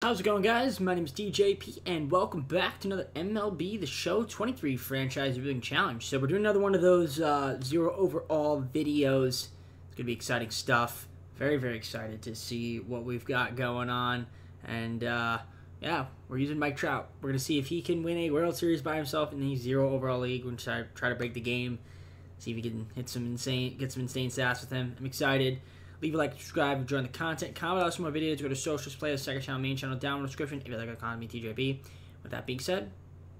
How's it going, guys? My name is TJP, and welcome back to another MLB The Show 23 Franchise Reviewing Challenge. So we're doing another one of those uh, zero overall videos. It's going to be exciting stuff. Very, very excited to see what we've got going on. And, uh, yeah, we're using Mike Trout. We're going to see if he can win a World Series by himself in the zero overall league. We're going to try to break the game, see if he can hit some insane, get some insane stats with him. I'm excited. Leave a like, subscribe, join the content. Comment out some more videos. Go to socials, play the second channel, main channel down in the description if you like Economy TJP. With that being said,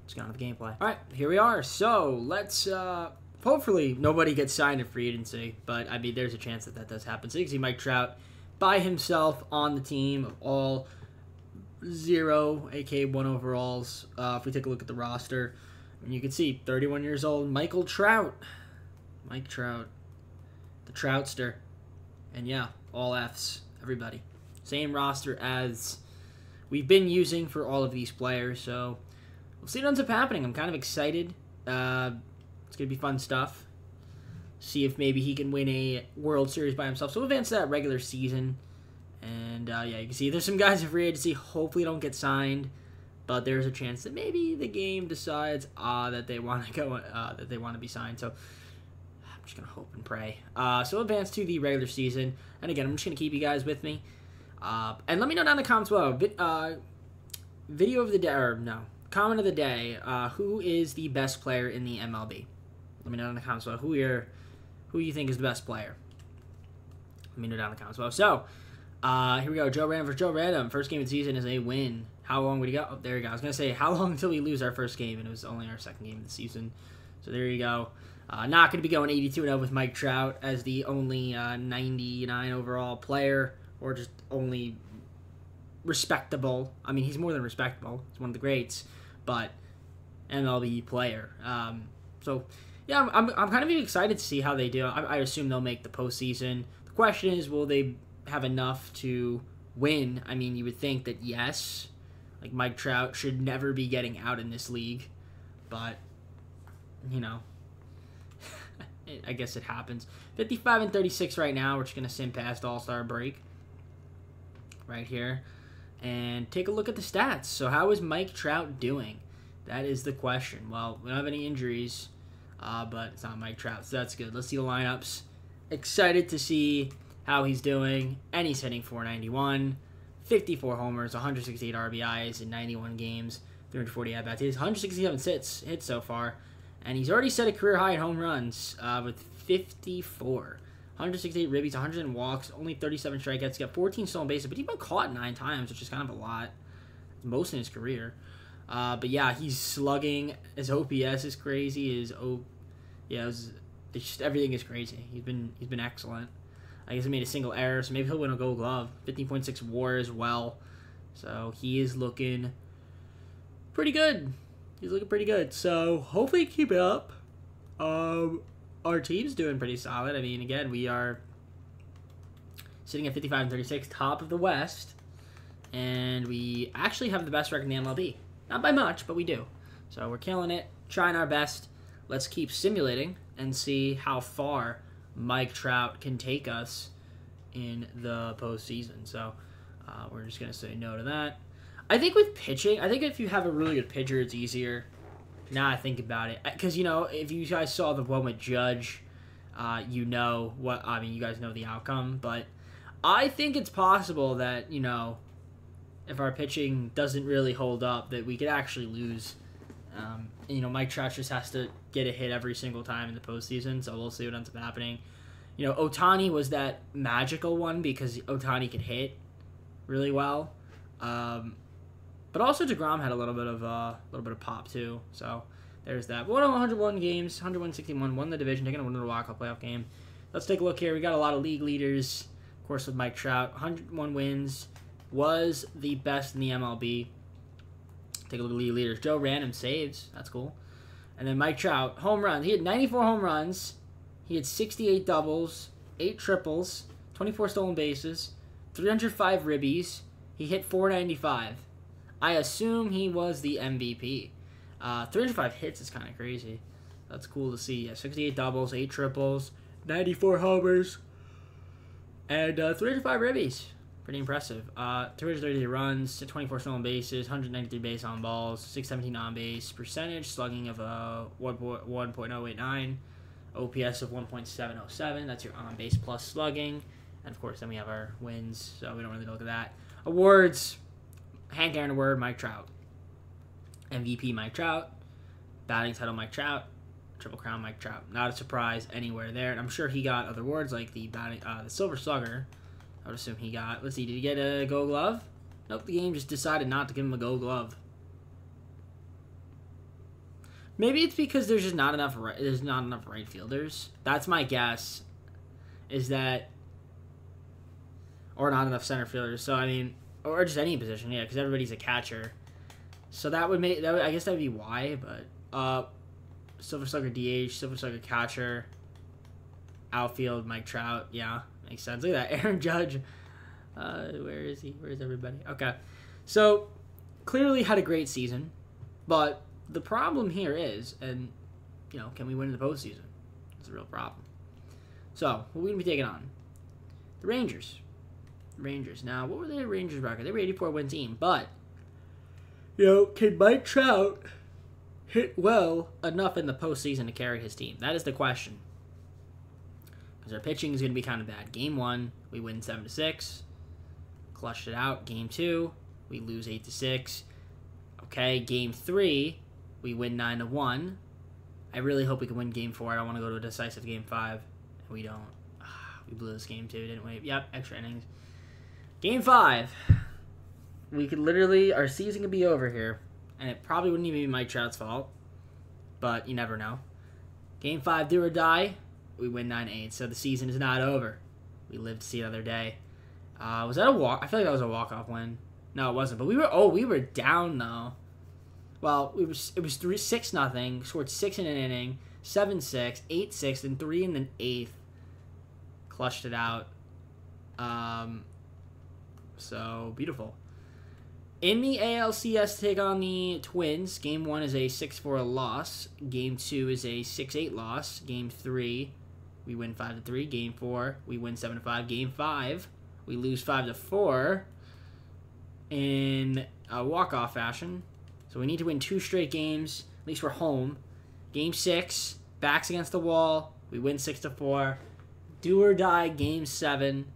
let's get on with the gameplay. All right, here we are. So let's. uh Hopefully nobody gets signed in free agency, but I mean there's a chance that that does happen. So you can see Mike Trout by himself on the team of all zero, aka one overalls. Uh, if we take a look at the roster, and you can see 31 years old, Michael Trout, Mike Trout, the Troutster. And yeah, all Fs, everybody. Same roster as we've been using for all of these players, so we'll see what ends up happening. I'm kind of excited. Uh, it's going to be fun stuff. See if maybe he can win a World Series by himself. So advance that regular season. And uh, yeah, you can see there's some guys in free agency hopefully don't get signed, but there's a chance that maybe the game decides uh, that they want to go uh, that they want to be signed. So just gonna hope and pray. Uh, so advance to the regular season, and again, I'm just gonna keep you guys with me. Uh, and let me know down in the comments below. Vi- uh, video of the day, or no, comment of the day. Uh, who is the best player in the MLB? Let me know down in the comments below. Who you who you think is the best player? Let me know down in the comments below. So, uh, here we go. Joe Random for Joe Random. First game of the season is a win. How long would he go? Oh, there you go. I was gonna say how long until we lose our first game, and it was only our second game of the season. So there you go. Uh, not going to be going 82 0 with Mike Trout as the only uh, 99 overall player, or just only respectable. I mean, he's more than respectable. He's one of the greats, but MLB player. Um, so, yeah, I'm, I'm kind of excited to see how they do. I, I assume they'll make the postseason. The question is, will they have enough to win? I mean, you would think that yes. Like, Mike Trout should never be getting out in this league, but, you know, I guess it happens. 55 and 36 right now. We're just going to sim past All Star break right here and take a look at the stats. So, how is Mike Trout doing? That is the question. Well, we don't have any injuries, uh, but it's not Mike Trout, so that's good. Let's see the lineups. Excited to see how he's doing. And he's hitting 491, 54 homers, 168 RBIs in 91 games, 340 at bats. He has 167 hits hits so far and he's already set a career high in home runs uh, with 54. 168 ribbies, 100 walks, only 37 strikeouts. He got 14 stolen bases, but he's been caught nine times, which is kind of a lot. Most in his career. Uh, but yeah, he's slugging. His OPS is crazy. His O, yeah, it was, it's just everything is crazy. He's been he's been excellent. I guess he made a single error, so maybe he'll win a Gold Glove. 15.6 WAR as well. So he is looking pretty good he's looking pretty good. So hopefully keep it up. Um, our team's doing pretty solid. I mean, again, we are sitting at 55 and 36, top of the West, and we actually have the best record in the MLB. Not by much, but we do. So we're killing it, trying our best. Let's keep simulating and see how far Mike Trout can take us in the postseason. So uh, we're just gonna say no to that. I think with pitching, I think if you have a really good pitcher, it's easier. Now I think about it, because you know if you guys saw the one with Judge, uh, you know what I mean. You guys know the outcome, but I think it's possible that you know if our pitching doesn't really hold up, that we could actually lose. Um, and, you know, Mike Trout just has to get a hit every single time in the postseason, so we'll see what ends up happening. You know, Ohtani was that magical one because Ohtani could hit really well. Um, but also Degrom had a little bit of uh, a little bit of pop too. So there's that. But 101 games, 161, won the division, taking a win in walk-off playoff game. Let's take a look here. We got a lot of league leaders. Of course, with Mike Trout, 101 wins, was the best in the MLB. Take a look at league leaders. Joe Random saves. That's cool. And then Mike Trout, home runs. He had 94 home runs. He had 68 doubles, 8 triples, 24 stolen bases, 305 ribbies. He hit 495. I assume he was the MVP. Uh, 305 hits is kind of crazy. That's cool to see. Yeah, 68 doubles, 8 triples, 94 homers, and uh, 305 ribbies. Pretty impressive. Uh, 230 runs, 24 stolen bases, 193 base on balls, 617 on base, percentage, slugging of uh, 1.089, OPS of 1.707. That's your on base plus slugging. And of course, then we have our wins, so we don't really look at that. Awards Hank Aaron Award, Mike Trout. MVP, Mike Trout. Batting title, Mike Trout. Triple Crown, Mike Trout. Not a surprise anywhere there. And I'm sure he got other awards like the batting, uh, the Silver Slugger. I would assume he got. Let's see, did he get a Gold Glove? Nope, the game just decided not to give him a Gold Glove. Maybe it's because there's just not enough. Right, there's not enough right fielders. That's my guess. Is that, or not enough center fielders? So I mean, or just any position, yeah, because everybody's a catcher. So that would make that. Would, I guess that would be why. But uh, Silver Slugger DH, Silver Slugger catcher, outfield Mike Trout. Yeah, makes sense. Look at that, Aaron Judge. Uh, where is he? Where's everybody? Okay, so clearly had a great season, but the problem here is, and you know, can we win in the postseason? It's a real problem. So, who are we gonna be taking on? The Rangers. Rangers. Now, what were the Rangers record? They were 84 win team, but you know, can Mike Trout hit well enough in the postseason to carry his team? That is the question. Because our pitching is going to be kind of bad. Game one, we win seven to six, clutched it out. Game two, we lose eight to six. Okay, game three, we win nine to one. I really hope we can win game four. I don't want to go to a decisive game five. We don't. Ah, we blew this game too, didn't we? Yep, extra innings. Game five. We could literally our season could be over here, and it probably wouldn't even be Mike Trout's fault. But you never know. Game five, do or die. We win nine eight, so the season is not over. We live to see another day. Uh, was that a walk? I feel like that was a walk off win. No, it wasn't. But we were. Oh, we were down though. Well, it was it was three six nothing. Scored six in an inning, seven six, eight six, and three in the eighth. Clutched it out. Um. So beautiful. In the ALCS take on the Twins, game one is a 6 4 loss. Game two is a 6 8 loss. Game three, we win 5 to 3. Game four, we win 7 to 5. Game five, we lose 5 to 4 in a walk off fashion. So we need to win two straight games. At least we're home. Game six, backs against the wall. We win six to four. Do or die game seven,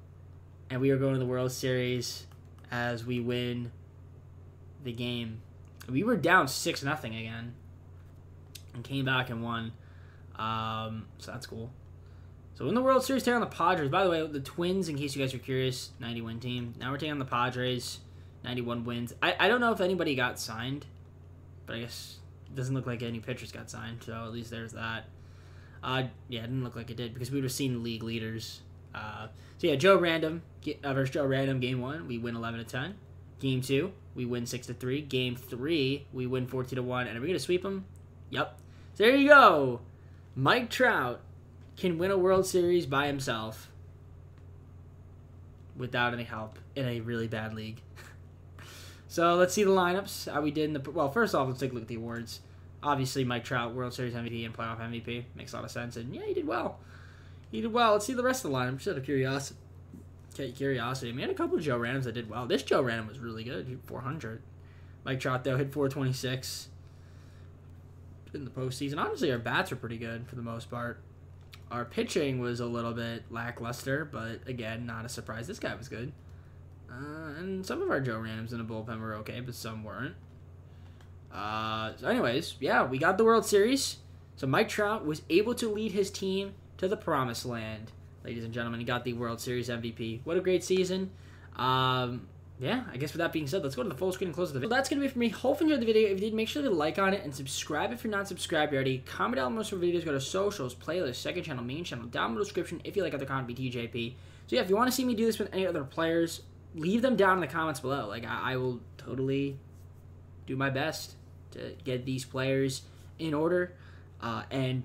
and we are going to the World Series as we win the game. We were down six nothing again, and came back and won. Um, so that's cool. So in the World Series, taking on the Padres. By the way, the Twins, in case you guys are curious, 90 win team. Now we're taking on the Padres, 91 wins. I, I don't know if anybody got signed, but I guess it doesn't look like any pitchers got signed. So at least there's that. Uh, yeah, it didn't look like it did because we would have seen league leaders. Uh, so yeah, Joe Random uh, versus Joe Random, game one, we win 11 to 10. Game two, we win six to three. Game three, we win 14 to one. And are we gonna sweep them? Yep. So there you go. Mike Trout can win a World Series by himself without any help in a really bad league. so let's see the lineups. How we did in the well. First off, let's take a look at the awards. Obviously, Mike Trout, World Series MVP and playoff MVP makes a lot of sense, and yeah, he did well. He did well. Let's see the rest of the lineup. Just out of curiosity. Curiosity. We had a couple of Joe Randoms that did well. This Joe Random was really good. He 400. Mike Trout though hit 426 in the postseason. Honestly, our bats are pretty good for the most part. Our pitching was a little bit lackluster, but again, not a surprise. This guy was good. Uh, and some of our Joe Randoms in the bullpen were okay, but some weren't. Uh, so anyways, yeah, we got the World Series. So Mike Trout was able to lead his team to the promised land, ladies and gentlemen. He got the World Series MVP. What a great season. Um, yeah, I guess with that being said, let's go to the full screen and close the video. That's going to be for me. Hope you enjoyed the video. If you did, make sure to like on it and subscribe if you're not subscribed already. Comment down most of videos. Go to socials, playlist, second channel, main channel, down in the description if you like other content, be TJP. So yeah, if you want to see me do this with any other players, leave them down in the comments below. Like, I, I will totally do my best to get these players in order uh, and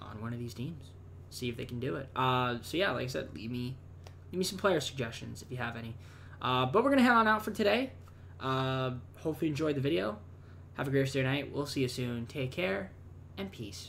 on one of these teams. See if they can do it. Uh, so yeah, like I said, leave me leave me some player suggestions if you have any. Uh, but we're gonna head on out for today. Uh, hopefully you enjoyed the video. Have a great day night. We'll see you soon. Take care and peace.